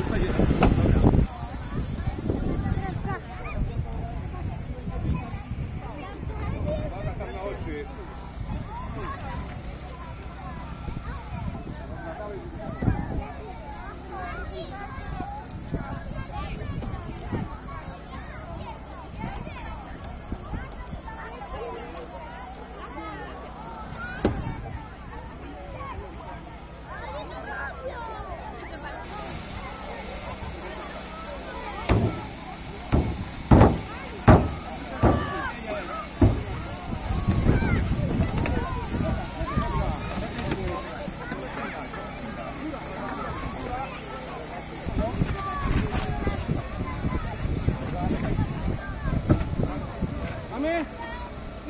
Thank you.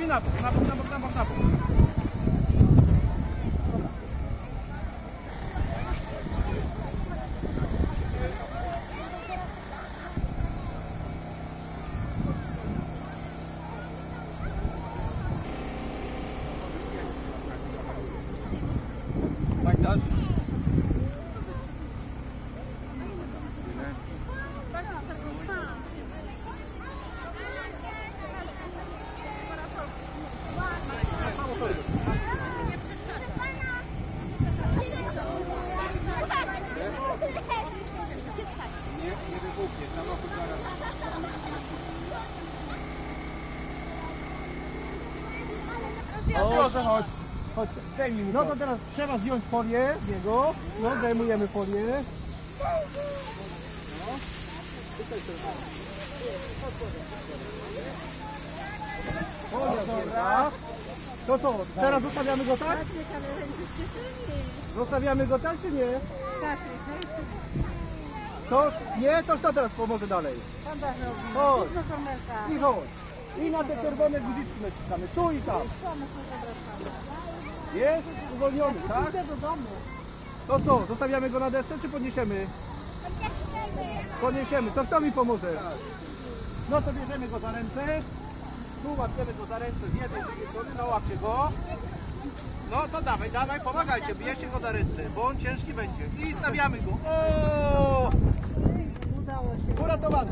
Na bok, na bok, na bok, na bok, na O, proszę, chodź. Chodź, zdejmij mi No to teraz trzeba zdjąć folię z niego. No, zdejmujemy folię. Folia zdjęta. To co, teraz zostawiamy go tak? Zostawiamy go tak czy nie? To nie, to kto teraz pomoże dalej? Chodź. I chodź. I na te czerwone guziczki naciskamy. Tu i tam. Jest uwolniony, tak? To co, zostawiamy go na desce czy podniesiemy? Podniesiemy. To kto mi pomoże? No to bierzemy go za ręce. Tu łapiemy go za ręce z jednej, z drugiej strony. No łapcie go. No to dawaj, dawaj, pomagajcie, bierzcie go za ręce, bo on ciężki będzie. I stawiamy go. O! Uratowany.